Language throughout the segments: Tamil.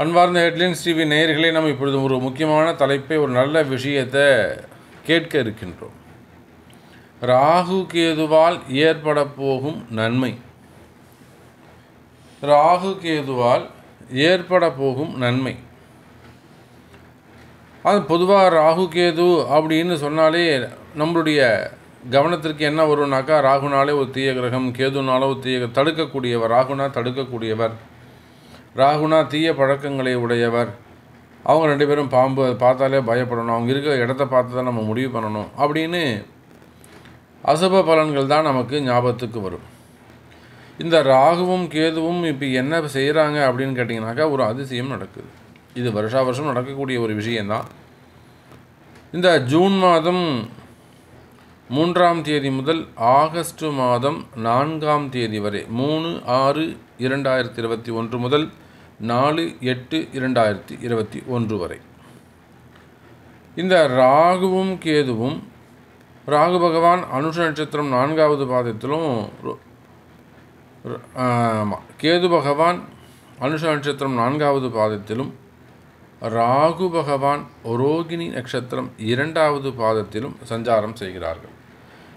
அன்பார்ந்த ஹெட்லைன்ஸ் டிவி நேயர்களே நம்ம இப்பொழுது ஒரு முக்கியமான தலைப்பை ஒரு நல்ல விஷயத்தை கேட்க இருக்கின்றோம். ராகு கேதுவால் ஏற்பட போகும் நன்மை. ராகு கேதுவால் ஏற்பட போகும் நன்மை. அது பொதுவாக ராகு கேது அப்படின்னு சொன்னாலே நம்மளுடைய கவனத்திற்கு என்ன வரும்னாக்கா ராகுனாலே ஒரு தீய கிரகம் கேதுனாலே ஒரு தீய தடுக்கக்கூடியவர் ராகுனா தடுக்கக்கூடியவர். ராகுனா தீய பழக்கங்களை உடையவர். அவங்க ரெண்டு பேரும் பாம்பு அதை பார்த்தாலே பயப்படணும். அவங்க இருக்கிற இடத்த பார்த்து தான் நம்ம முடிவு பண்ணணும். அப்படின்னு அசுப பலன்கள் தான் நமக்கு ஞாபகத்துக்கு வரும். இந்த ராகுவும் கேதுவும் இப்போ என்ன செய்கிறாங்க அப்படின்னு கேட்டிங்கனாக்கா ஒரு அதிசயம் நடக்குது. இது வருஷா வருஷம் நடக்கக்கூடிய ஒரு விஷயந்தான் இந்த ஜூன் மாதம் மூன்றாம் தேதி முதல் ஆகஸ்ட் மாதம் நான்காம் தேதி வரை மூணு ஆறு இரண்டாயிரத்தி இருபத்தி ஒன்று முதல் நாலு எட்டு இரண்டாயிரத்தி இருபத்தி ஒன்று வரை. இந்த ராகுவும் கேதுவும் ராகு பகவான் அனுஷ நட்சத்திரம் நான்காவது பாதத்திலும் ஆமாம் கேது பகவான் அனுஷ நட்சத்திரம் நான்காவது பாதத்திலும் ராகு பகவான் ரோகிணி நட்சத்திரம் இரண்டாவது பாதத்திலும் சஞ்சாரம் செய்கிறார்கள்.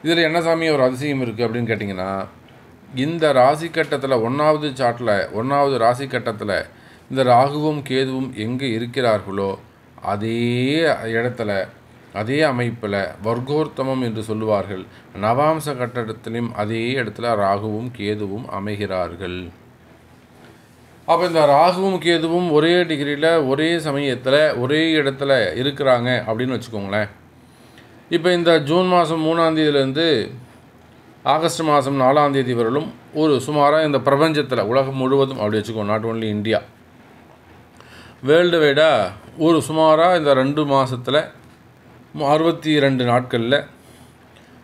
இதில் என்ன சாமி ஒரு அதிசயம் இருக்குது அப்படின்னு கேட்டிங்கன்னா இந்த ராசி கட்டத்தில் ஒன்றாவது சாட்டில் ஒன்றாவது ராசி கட்டத்தில் இந்த ராகுவும் கேதுவும் எங்கே இருக்கிறார்களோ அதே இடத்துல அதே அமைப்பில் வர்க்கோர்த்தமம் என்று சொல்லுவார்கள். நவாம்ச கட்டடத்திலும் அதே இடத்துல ராகுவும் கேதுவும் அமைகிறார்கள். அப்போ இந்த ராகுவும் கேதுவும் ஒரே டிகிரியில் ஒரே சமயத்தில் ஒரே இடத்துல இருக்கிறாங்க அப்படின்னு வச்சுக்கோங்களேன். இப்போ இந்த ஜூன் மாதம் மூணாந்தேதியிலேருந்து ஆகஸ்ட் மாதம் நாலாந்தேதி வரலும் ஒரு சுமாராக இந்த பிரபஞ்சத்தில் உலகம் முழுவதும் அப்படி வச்சுக்கோங்க நாட் ஓன்லி இந்தியா வேர்ல்டு வைடாக ஒரு சுமாராக இந்த ரெண்டு மாதத்தில் அறுபத்தி ரெண்டு நாட்களில்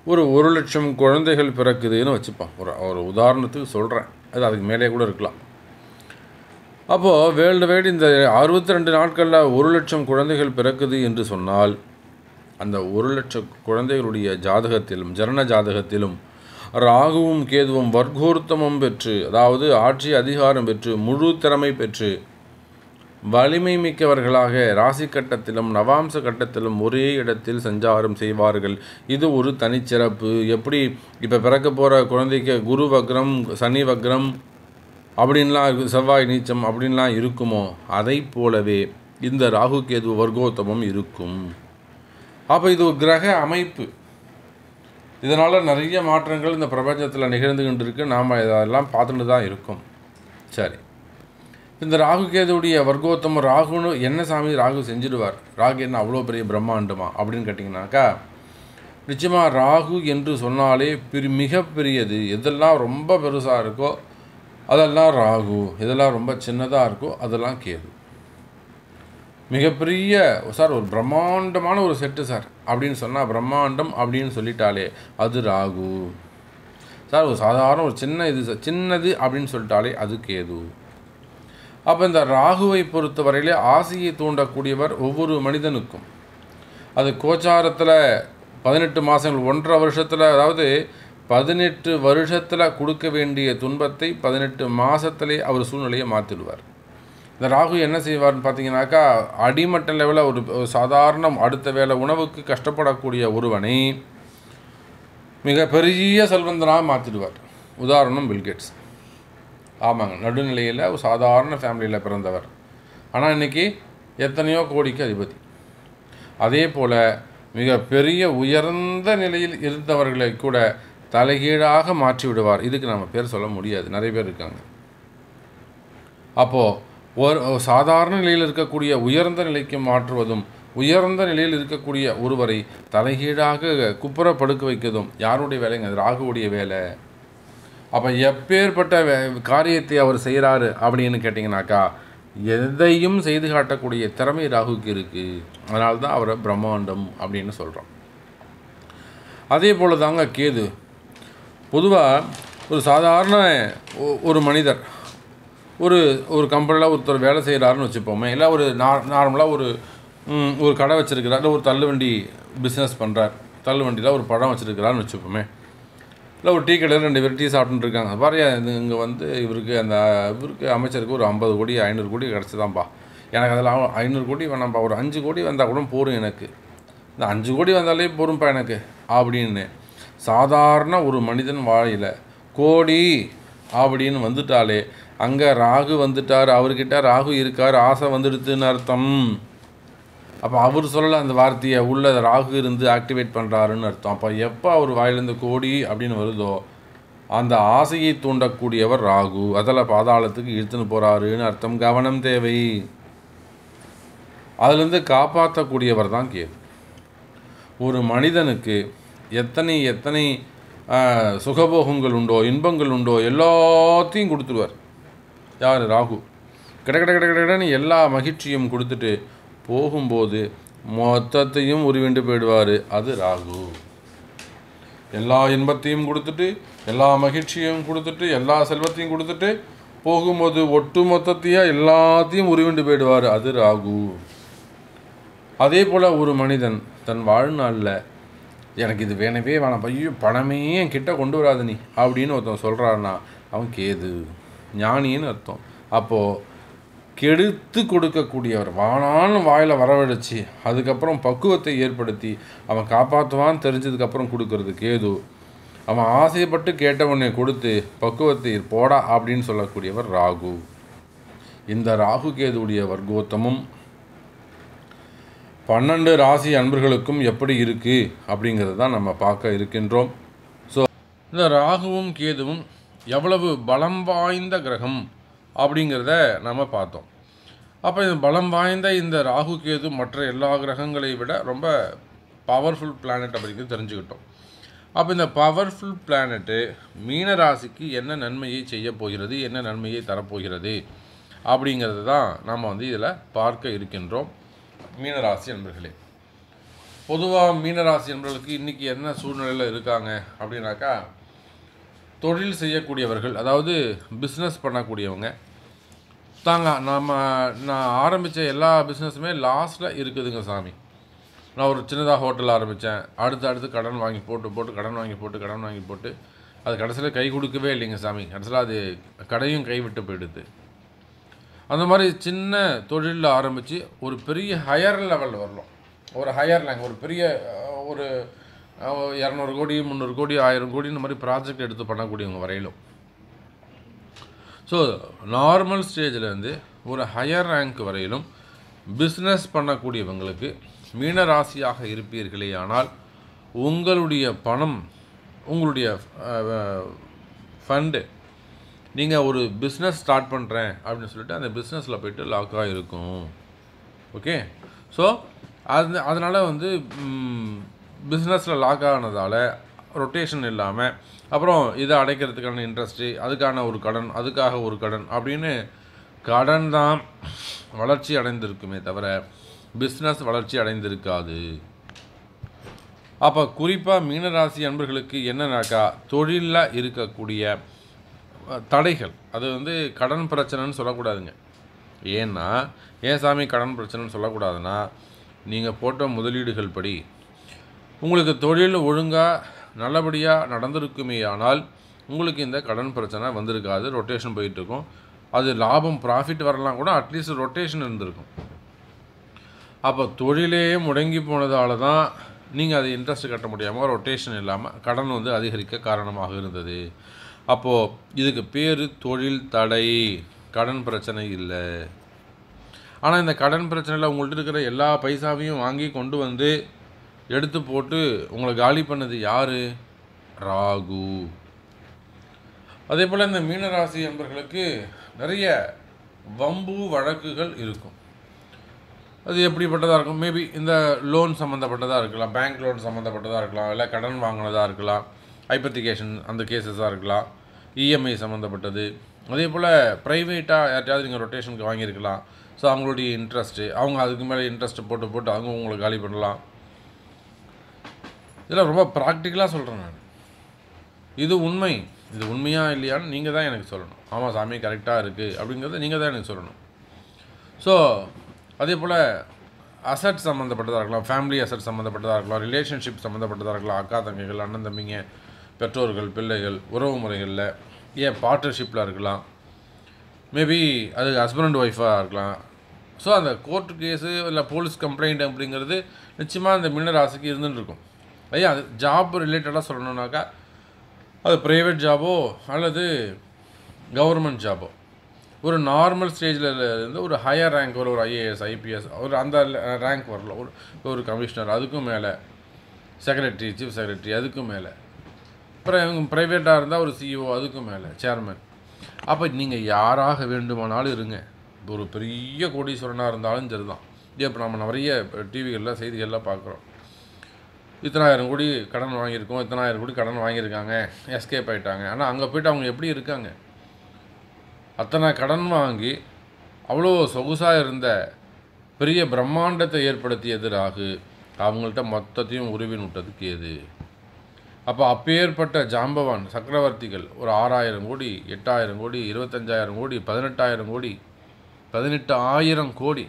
ஒரு ஒரு லட்சம் குழந்தைகள் பிறக்குதுன்னு வச்சுப்பான். ஒரு ஒரு உதாரணத்துக்கு சொல்கிறேன் அது அதுக்கு மேலே கூட இருக்கலாம். அப்போது வேர்ல்டு வைடு இந்த அறுபத்தி ரெண்டு நாட்களில் ஒரு லட்சம் குழந்தைகள் பிறக்குது என்று சொன்னால் அந்த ஒரு லட்சம் குழந்தைகளுடைய ஜாதகத்திலும் ஜனன ஜாதகத்திலும் ராகுவும் கேதுவும் வர்க்கோர்த்தமம் பெற்று அதாவது ஆட்சி அதிகாரம் பெற்று முழு திறமை பெற்று வலிமை மிக்கவர்களாக ராசி கட்டத்திலும் நவாம்ச கட்டத்திலும் ஒரே இடத்தில் சஞ்சாரம் செய்வார்கள். இது ஒரு தனிச்சிறப்பு. எப்படி இப்போ பிறக்க போகிற குழந்தைக்கு குரு வக்ரம் சனி வக்ரம் அப்படின்லாம் இருக்கு செவ்வாய் நீச்சம் அப்படின்லாம் இருக்குமோ? அதை போலவே இந்த ராகு கேது வர்க்கோத்தமம் இருக்கும். அப்போ இது ஒரு கிரக அமைப்பு. இதனால் நிறைய மாற்றங்கள் இந்த பிரபஞ்சத்தில் நிகழ்ந்துகிட்டு இருக்கு. நாம் இதெல்லாம் பார்த்துட்டு தான் இருக்கோம். சரி. இந்த ராகு கேதுடைய வர்க்கோத்தம ராகுன்னு என்ன சாமி ராகு செஞ்சிடுவார்? ராகு என்ன அவ்வளோ பெரிய பிரம்மாண்டமா அப்படின்னு கேட்டிங்கனாக்கா நிச்சயமாக ராகு என்று சொன்னாலே பெரு மிகப்பெரியது. எதெல்லாம் ரொம்ப பெருசாக இருக்கோ அதெல்லாம் ராகு. இதெல்லாம் ரொம்ப சின்னதாக இருக்கோ அதெல்லாம் கேது. மிகப்பெரிய சார் ஒரு பிரம்மாண்டமான ஒரு செட்டு சார். அப்படின்னு சொன்னால் பிரம்மாண்டம் அப்படின்னு சொல்லிட்டாலே அது ராகு. சார் ஒரு சாதாரண ஒரு சின்ன இது சார் சின்னது அப்படின்னு சொல்லிட்டாலே அது கேது. அப்போ இந்த ராகுவை பொறுத்தவரையிலே ஆசையை தூண்டக்கூடியவர் ஒவ்வொரு மனிதனுக்கும். அது கோச்சாரத்தில் பதினெட்டு மாதங்கள் ஒன்றரை வருஷத்தில் அதாவது பதினெட்டு வருஷத்தில் கொடுக்க வேண்டிய துன்பத்தை பதினெட்டு மாதத்திலே அவர் சூழ்நிலையை மாற்றிடுவார் இந்த ராகு என்ன செய்வார்னு பார்த்தீங்கன்னாக்கா அடிமட்ட லெவலில் ஒரு சாதாரண அடுத்த வேலை உணவுக்கு கஷ்டப்படக்கூடிய ஒருவனை மிக பெரிய செல்வந்தனாக மாற்றிடுவார் உதாரணம் பில்கேட்ஸ் ஆமாங்க. நடுநிலையில் ஒரு சாதாரண ஃபேமிலியில் பிறந்தவர். ஆனால் இன்றைக்கி எத்தனையோ கோடிக்கு அதிபதி. அதே போல் மிக பெரிய உயர்ந்த நிலையில் இருந்தவர்களை கூட தலைகீழாக மாற்றி விடுவார். இதுக்கு நம்ம பேர் சொல்ல முடியாது. நிறைய பேர் இருக்காங்க. அப்போது ஒரு சாதாரண நிலையில் இருக்கக்கூடிய உயர்ந்த நிலைக்கு மாற்றுவதும் உயர்ந்த நிலையில் இருக்கக்கூடிய ஒருவரை தலைகீழாக குப்புற படுக்க வைக்கிறதும் யாருடைய வேலைங்க? ராகுவுடைய வேலை. அப்போ எப்பேற்பட்ட காரியத்தை அவர் செய்கிறாரு அப்படின்னு கேட்டிங்கனாக்கா எதையும் செய்து காட்டக்கூடிய திறமை ராகுக்கு இருக்குது அதனால தான் அவரை பிரம்மாண்டம் அப்படின்னு சொல்கிறோம் அதே போல் தாங்க கேது. பொதுவாக ஒரு சாதாரண ஒரு மனிதர் ஒரு ஒரு கம்பெனியில் ஒருத்தர் வேலை செய்கிறாருன்னு வச்சுப்போமே இல்லை ஒரு நார்மலாக ஒரு ஒரு கடை வச்சுருக்கிறார் இல்லை ஒரு தள்ளுவண்டி பிஸ்னஸ் பண்ணுறார் தள்ளுவண்டியில் ஒரு பழம் வச்சுருக்கிறாருன்னு வச்சுப்போமே இல்லை ஒரு டீ கடையில் ரெண்டு பேர் டீ சாப்பிட்டுட்டு இருக்காங்க. பாரு இது இங்கே வந்து இவருக்கு அந்த இவருக்கு அமைச்சருக்கு ஒரு ஐம்பது கோடி ஐநூறு கோடி கிடச்சிதான்ப்பா எனக்கு அதில் ஐநூறு கோடி வேணாம்ப்பா ஒரு அஞ்சு கோடி வந்தால் கூட போரும் எனக்கு. இந்த அஞ்சு கோடி வந்தாலே போரும்ப்பா எனக்கு அப்படின்னு. சாதாரண ஒரு மனிதன் வாழையில் கோடி அப்படின்னு வந்துட்டாலே அங்கே ராகு வந்துட்டார் அவர்கிட்ட ராகு இருக்கார் ஆசை வந்துடுதுன்னு அர்த்தம். அப்போ அவர் சொல்லலை அந்த வார்த்தையை உள்ள ராகு இருந்து ஆக்டிவேட் பண்ணுறாருன்னு அர்த்தம். அப்போ எப்போ அவர் வாயிலிருந்து கோடி அப்படின்னு வருதோ அந்த ஆசையை தூண்டக்கூடியவர் ராகு. அதில் பாதாளத்துக்கு இழுத்துன்னு போகிறாருன்னு அர்த்தம். கவனம் தேவை. அதுலேருந்து காப்பாற்றக்கூடியவர் தான் கேது. ஒரு மனிதனுக்கு எத்தனை எத்தனை சுகபோகங்கள் உண்டோ இன்பங்கள் உண்டோ எல்லாத்தையும் கொடுத்துருவார். யார்? ராகு. கிட கிட கிட கிடன்னு எல்லா மகிழ்ச்சியும் கொடுத்துட்டு போகும்போது மொத்தத்தையும் உருவிண்டு போயிடுவார். அது ராகு. எல்லா இன்பத்தையும் கொடுத்துட்டு எல்லா மகிழ்ச்சியும் கொடுத்துட்டு எல்லா செல்வத்தையும் கொடுத்துட்டு போகும்போது ஒட்டு மொத்தத்தையும் எல்லாத்தையும் உருவிண்டு போயிடுவார். அது ராகு. அதே போல் ஒரு மனிதன் தன் வாழ்நாளில் எனக்கு இது வேணவே வேணாம். ஐயோ பணமே என் கிட்ட கொண்டு வராது நீ. அப்படின்னு ஒருத்தன் சொல்கிறான்னா அவன் கேது. ஞானின்னு அர்த்தம். அப்போது கெடுத்து கொடுக்கக்கூடியவர். வானான்னு வாயில் வரவழைச்சி அதுக்கப்புறம் பக்குவத்தை ஏற்படுத்தி அவன் காப்பாற்றுவான்னு தெரிஞ்சதுக்கப்புறம் கொடுக்கறது கேது. அவன் ஆசைப்பட்டு கேட்டவனை கொடுத்து பக்குவத்தை போடா அப்படின்னு சொல்லக்கூடியவர் ராகு. இந்த ராகு கேதுவுடைய வர்க்கோத்தமும் பன்னெண்டு ராசி அன்பர்களுக்கும் எப்படி இருக்குது அப்படிங்கிறது தான் நம்ம பார்க்க இருக்கின்றோம். ஸோ இந்த ராகுவும் கேதுவும் எவ்வளவு பலம் வாய்ந்த கிரகம் அப்படிங்கிறத நம்ம பார்த்தோம். அப்போ இந்த பலம் வாய்ந்த இந்த ராகு கேது மற்ற எல்லா கிரகங்களை விட ரொம்ப பவர்ஃபுல் பிளானட் அப்படிங்கிறது தெரிஞ்சுக்கிட்டோம். அப்போ இந்த பவர்ஃபுல் பிளானட்டு மீன ராசிக்கு என்ன நன்மையை செய்ய போகிறது என்ன நன்மையை தரப்போகிறது அப்படிங்கிறது தான் நாம் வந்து இதில் பார்க்க இருக்கின்றோம். மீனராசி என்பர்களே பொதுவாக மீனராசி நண்பர்களுக்கு இன்றைக்கி என்ன சூழ்நிலையில் இருக்காங்க அப்படின்னாக்கா தொழில் செய்யக்கூடியவர்கள் அதாவது பிஸ்னஸ் பண்ணக்கூடியவங்க தாங்க நம்ம நான் ஆரம்பித்த எல்லா பிஸ்னஸுமே லாஸ்ட்டில் இருக்குதுங்க சாமி. நான் ஒரு சின்னதாக ஹோட்டல் ஆரம்பித்தேன் அடுத்து அடுத்து கடன் வாங்கி போட்டு போட்டு கடன் வாங்கி போட்டு கடன் வாங்கி போட்டு அது கடைசியில் கை கொடுக்கவே இல்லைங்க சாமி. கடைசியில் அது கடையும் கைவிட்டு போயிடுது. அந்த மாதிரி சின்ன தொழிலில் ஆரம்பித்து ஒரு பெரிய ஹையர் லெவல் வரலாம் ஒரு ஹையர் லேங் ஒரு பெரிய ஒரு இரநூறு கோடி முந்நூறு கோடி ஆயிரம் கோடி இந்த மாதிரி ப்ராஜெக்ட் எடுத்து பண்ணக்கூடியவங்க வரையிலும். ஸோ நார்மல் ஸ்டேஜ்லேருந்து ஒரு ஹையர் ரேங்க் வரையிலும் பிஸ்னஸ் பண்ணக்கூடியவங்களுக்கு மீனராசியாக இருப்பீர்களே ஆனால் உங்களுடைய பணம் உங்களுடைய ஃபண்டு நீங்கள் ஒரு பிஸ்னஸ் ஸ்டார்ட் பண்ணுறேன் அப்படின்னு சொல்லிட்டு அந்த பிஸ்னஸில் போயிட்டு லாக்காக இருக்கும் ஓகே ஸோ அது அதனால் வந்து பிஸ்னஸில் லாக் ஆனதால் ரொட்டேஷன் இல்லாமல் அப்புறம் இதை அடைக்கிறதுக்கான இன்ட்ரெஸ்ட்டு அதுக்கான ஒரு கடன் அதுக்காக ஒரு கடன் அப்படின்னு கடன் தான் வளர்ச்சி அடைந்திருக்குமே தவிர பிஸ்னஸ் வளர்ச்சி அடைந்திருக்காது. அப்போ குறிப்பாக மீனராசி அன்பர்களுக்கு என்னன்னாக்கா தொழிலில் இருக்கக்கூடிய தடைகள். அது வந்து கடன் பிரச்சனைன்னு சொல்லக்கூடாதுங்க. ஏன்னா ஏன் சாமி கடன் பிரச்சனைன்னு சொல்லக்கூடாதுன்னா நீங்கள் போட்ட முதலீடுகள் படி உங்களுக்கு தொழில் ஒழுங்காக நல்லபடியாக நடந்திருக்குமே ஆனால் உங்களுக்கு இந்த கடன் பிரச்சனை வந்திருக்காது ரொட்டேஷன் போயிட்டுருக்கும். அது லாபம் ப்ராஃபிட் வரலாம் கூட அட்லீஸ்ட் ரொட்டேஷன் இருந்திருக்கும். அப்போ தொழிலே முடங்கி போனதால தான் நீங்கள் அது இன்ட்ரெஸ்ட் கட்ட முடியாமல் ரொட்டேஷன் இல்லாமல் கடன் வந்து அதிகரிக்க காரணமாக இருந்தது. அப்போது இதுக்கு பேர் தொழில் தடை. கடன் பிரச்சனை இல்லை. ஆனால் இந்த கடன் பிரச்சனையில் உங்கள்கிட்ட இருக்கிற எல்லா பைசாவையும் வாங்கி கொண்டு வந்து எடுத்து போட்டு உங்களை காலி பண்ணது யார்? ராகு. அதே போல் இந்த மீனராசி என்பர்களுக்கு நிறைய வம்பு வழக்குகள் இருக்கும். அது எப்படிப்பட்டதாக இருக்கும்? மேபி இந்த லோன் சம்மந்தப்பட்டதாக இருக்கலாம். பேங்க் லோன் சம்மந்தப்பட்டதாக இருக்கலாம். இல்லை கடன் வாங்கினதாக இருக்கலாம். ஐப்பத்திகேஷன் அந்த கேசஸாக இருக்கலாம். இஎம்ஐ சம்மந்தப்பட்டது அதே போல் ப்ரைவேட்டாக யார்ட்டையாவது நீங்கள் ரொட்டேஷனுக்கு வாங்கியிருக்கலாம். ஸோ அவங்களுடைய இன்ட்ரெஸ்ட்டு அவங்க அதுக்கு மேலே இன்ட்ரெஸ்ட்டு போட்டு போட்டு அவங்க உங்களை காலி பண்ணலாம். இதெல்லாம் ரொம்ப ப்ராக்டிக்கலாக சொல்கிறேன் நான். இது உண்மை. இது உண்மையாக இல்லையான்னு நீங்கள் தான் எனக்கு சொல்லணும். ஆமாம் சாமி கரெக்டாக இருக்குது அப்படிங்கிறத நீங்கள் தான் எனக்கு சொல்லணும். ஸோ அதே போல் அசட் சம்மந்தப்பட்டதாக இருக்கலாம் ஃபேமிலி அசட் சம்மந்தப்பட்டதாக இருக்கலாம் ரிலேஷன்ஷிப் சம்மந்தப்பட்டதாக இருக்கலாம் அக்கா தங்கைகள் அண்ணன் தம்பிங்க பெற்றோர்கள் பிள்ளைகள் உறவு முறைகளில் ஏன் பார்ட்னர்ஷிப்பில் இருக்கலாம். மேபி அது ஹஸ்பண்ட் ஒய்ஃபாக இருக்கலாம். ஸோ அந்த கோர்ட்டு கேஸு இல்லை போலீஸ் கம்ப்ளைண்ட் அப்படிங்கிறது நிச்சயமாக அந்த மீன ராசிக்கு இருந்துட்டு இருக்கும். ஐயா அது ஜாப் ரிலேட்டடாக சொல்லணுன்னாக்கா அது ப்ரைவேட் ஜாபோ அல்லது கவர்மெண்ட் ஜாபோ ஒரு நார்மல் ஸ்டேஜில் இருந்து ஒரு ஹையர் ரேங்க் ஒரு ஒரு ஐஏஎஸ் ஐபிஎஸ் ஒரு அந்த ரேங்க் வரல. ஒரு ஒரு கமிஷனர் அதுக்கும் மேலே செக்ரட்டரி சீஃப் செக்ரட்டரி அதுக்கும் மேலே. அப்புறம் இவங்க ப்ரைவேட்டாக இருந்தால் ஒரு சிஇஓ அதுக்கும் மேலே சேர்மன் அப்போ நீங்கள் யாராக வேண்டுமானாலும் இருங்க. ஒரு பெரிய கோடீஸ்வரனாக இருந்தாலும் சரி தான் இப்போ நம்ம நிறைய டிவிகளில் செய்திகளில் பார்க்குறோம். இத்தனாயிரம் கோடி கடன் வாங்கியிருக்கோம் இத்தனாயிரம் கோடி கடன் வாங்கியிருக்காங்க எஸ்கேப் ஆகிட்டாங்க ஆனால் அங்கே போய்ட்டு அவங்க எப்படி இருக்காங்க? அத்தனை கடன் வாங்கி அவ்வளோ சொகுசாக இருந்த பெரிய பிரம்மாண்டத்தை ஏற்படுத்தியது ராகு. அவங்கள்ட்ட மொத்தத்தையும் உருவின் விட்டதுக்கு எது? அப்போ அப்பேற்பட்ட ஜாம்பவான் சக்கரவர்த்திகள் ஒரு ஆறாயிரம் கோடி எட்டாயிரம் கோடி இருபத்தஞ்சாயிரம் கோடி பதினெட்டாயிரம் கோடி பதினெட்டு ஆயிரம் கோடி.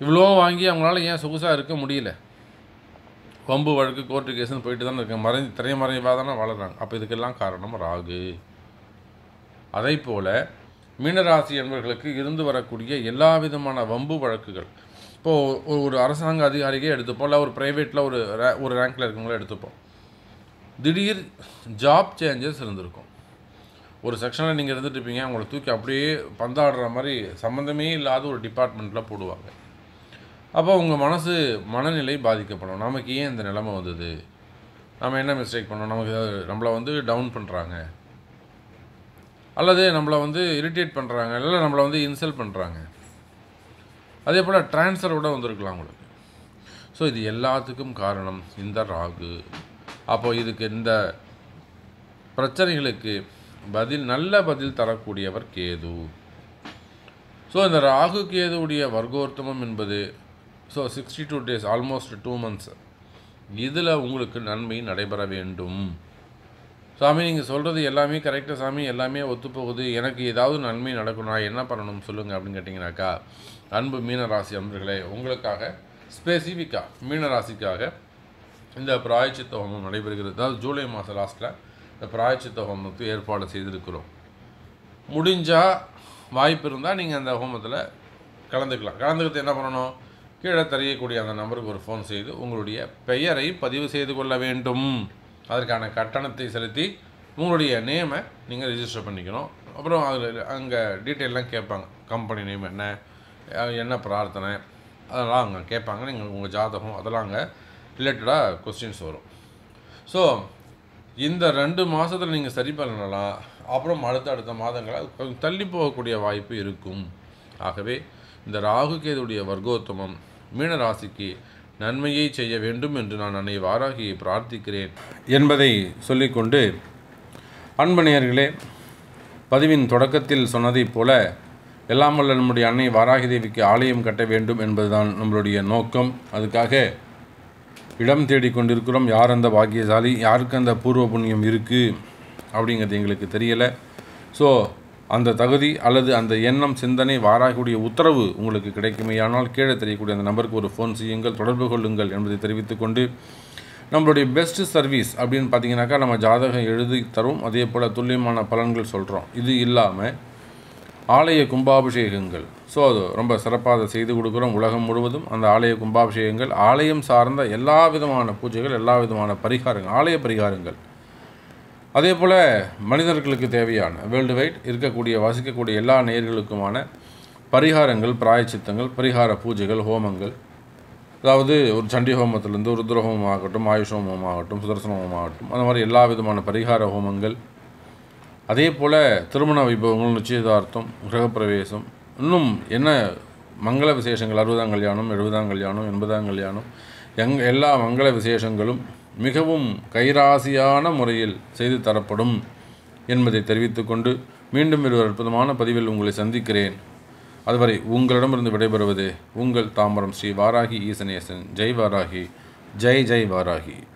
இவ்வளோ வாங்கி அவங்களால ஏன் சொகுசாக இருக்க முடியல? வம்பு வழக்கு கோர்ட்டு கேஸ்னு போயிட்டு தான் இருக்காங்க மறைஞ்சு திரைமறைவாக தானே வளர்கிறாங்க அப்போ இதுக்கெல்லாம் காரணம் ராகு. அதே போல் மீனராசி என்பவர்களுக்கு இருந்து வரக்கூடிய எல்லா விதமான வம்பு வழக்குகள். இப்போது ஒரு அரசாங்க அதிகாரிக்கே எடுத்துப்போம். இல்லை ஒரு ப்ரைவேட்டில் ஒரு ரே- ஒரு ரேங்க்கில் இருக்கவங்கள எடுத்துப்போம். திடீர் ஜாப் சேஞ்சஸ் இருந்திருக்கும். ஒரு செக்ஷனில் நீங்கள் இருந்துட்டு இருப்பீங்க. அவங்கள தூக்கி அப்படியே பந்தாடுற மாதிரி சம்மந்தமே இல்லாத ஒரு டிபார்ட்மெண்ட்டில் போடுவாங்க. அப்போ உங்கள் மனசு மனநிலை பாதிக்கப்படும். நமக்கு ஏன் இந்த நிலைமை வந்தது? நம்ம என்ன மிஸ்டேக் பண்ணோம்? நமக்கு ஏதாவது நம்மளை வந்து டவுன் பண்ணுறாங்க அல்லது நம்மளை வந்து இரிட்டேட் பண்ணுறாங்க இல்லை நம்மளை வந்து இன்சல்ட் பண்ணுறாங்க அதே போல் ட்ரான்ஸ்ஃபர் கூட வந்திருக்கலாம் உங்களுக்கு. ஸோ இது எல்லாத்துக்கும் காரணம் இந்த ராகு. அப்போது இதுக்கு இந்த பிரச்சனைகளுக்கு பதில் நல்ல பதில் தரக்கூடியவர் கேது. ஸோ இந்த ராகு கேதுவுடைய வர்க்கோர்த்தமம் என்பது so sixty two days almost two months இதில் உங்களுக்கு நன்மை நடைபெற வேண்டும். சாமி நீங்கள் சொல்கிறது எல்லாமே கரெக்டாக சாமி எல்லாமே ஒத்துப்போகுது. எனக்கு ஏதாவது நன்மை நடக்கும் நான் என்ன பண்ணணும் சொல்லுங்கள் அப்படின்னு கேட்டிங்கனாக்கா அன்பு மீனராசி அன்பர்களே உங்களுக்காக ஸ்பெசிஃபிக்காக மீனராசிக்காக இந்த பிராயச்சித்த ஹோமம் நடைபெறுகிறது. அதாவது ஜூலை மாதம் லாஸ்ட்டில் இந்த பிராயச்சித்த ஹோமத்துக்கு ஏற்பாடு செய்திருக்கிறோம். முடிஞ்சால் வாய்ப்பு இருந்தால் நீங்கள் அந்த ஹோமத்தில் கலந்துக்கலாம். கலந்துக்கிறது என்ன பண்ணணும்? கீழே தெரியக்கூடிய அந்த நம்பருக்கு ஒரு ஃபோன் செய்து உங்களுடைய பெயரை பதிவு செய்து கொள்ள வேண்டும். அதற்கான கட்டணத்தை செலுத்தி உங்களுடைய நேமை நீங்கள் ரிஜிஸ்டர் பண்ணிக்கணும். அப்புறம் அதில் அங்கே டீட்டெயிலெலாம் கேட்பாங்க. கம்பெனி நேம் என்ன என்ன பிரார்த்தனை அதெல்லாம் அங்கே கேட்பாங்க. நீங்கள் உங்கள் ஜாதகம் அதெல்லாம் அங்கே ரிலேட்டடாக கொஸ்டின்ஸ் வரும். ஸோ இந்த ரெண்டு மாதத்தில் நீங்கள் சரி பண்ணலாம். அப்புறம் அடுத்த அடுத்த மாதங்களில் கொஞ்சம் தள்ளி போகக்கூடிய வாய்ப்பு இருக்கும். ஆகவே இந்த ராகு கேதுடைய வர்க்கோத்தமம் மீனராசிக்கு நன்மையை செய்ய வேண்டும் என்று நான் அன்னை வாராகியை பிரார்த்திக்கிறேன். என்பதை சொல்லிக்கொண்டு அன்பனையர்களே பதிவின் தொடக்கத்தில் சொன்னதைப் போல எல்லாம் வல்ல நம்முடைய அன்னை வாராகி தேவிக்கு ஆலயம் கட்ட வேண்டும் என்பதுதான் நம்மளுடைய நோக்கம். அதுக்காக இடம் தேடிக்கொண்டிருக்கிறோம் யார் அந்த பாக்கியசாலி? யாருக்கு அந்த பூர்வ புண்ணியம் இருக்குது அப்படிங்கிறது எங்களுக்கு தெரியலை. ஸோ அந்த தகுதி அல்லது அந்த எண்ணம் சிந்தனை வாராகக்கூடிய உத்தரவு உங்களுக்கு கிடைக்குமேயானால் கீழே தெரியக்கூடிய அந்த நம்பருக்கு ஒரு ஃபோன் செய்யுங்கள் தொடர்பு கொள்ளுங்கள் என்பதை தெரிவித்துக்கொண்டு நம்மளுடைய பெஸ்ட் சர்வீஸ் அப்படின்னு பார்த்தீங்கன்னாக்கா நம்ம ஜாதகம் எழுதி தரும். அதே போல் துல்லியமான பலன்கள் சொல்கிறோம் இது இல்லாமல் ஆலய கும்பாபிஷேகங்கள். ஸோ அது ரொம்ப சிறப்பாக அதை செய்து கொடுக்குறோம் உலகம் முழுவதும். அந்த ஆலய கும்பாபிஷேகங்கள் ஆலயம் சார்ந்த எல்லா விதமான பூஜைகள் எல்லா விதமான பரிகாரங்கள் ஆலய பரிகாரங்கள். அதே போல் மனிதர்களுக்கு தேவையான வேர்ல்டு வைட் இருக்கக்கூடிய வசிக்கக்கூடிய எல்லா நேர்களுக்குமான பரிகாரங்கள் பிராயச்சித்தங்கள் பரிகார பூஜைகள் ஹோமங்கள். அதாவது ஒரு சண்டி ஹோமத்திலேருந்து ருத்ர ஹோமமாகட்டும் ஆயுஷ் ஹோமம் ஆகட்டும் சுதர்சன ஹோமம் ஆகட்டும் அந்த மாதிரி எல்லா விதமான பரிகார ஹோமங்கள். அதே போல் திருமண வைபவங்கள் நிச்சயதார்த்தம் கிரகப்பிரவேசம். இன்னும் என்ன மங்கள விசேஷங்கள் அறுபதாம் கல்யாணம் எழுபதாம் கல்யாணம் எண்பதாம் கல்யாணம் எங் எல்லா மங்கள விசேஷங்களும் மிகவும் கைராசியான முறையில் செய்து தரப்படும் என்பதை தெரிவித்துக்கொண்டு மீண்டும் ஒரு அற்புதமான பதிவில் உங்களை சந்திக்கிறேன். அதுவரை உங்களிடமிருந்து விடைபெறுவது உங்கள் தாம்பரம் ஸ்ரீ வாராகி ஈசனேசன். ஜெய் வாராகி. ஜெய் ஜெய் வாராகி.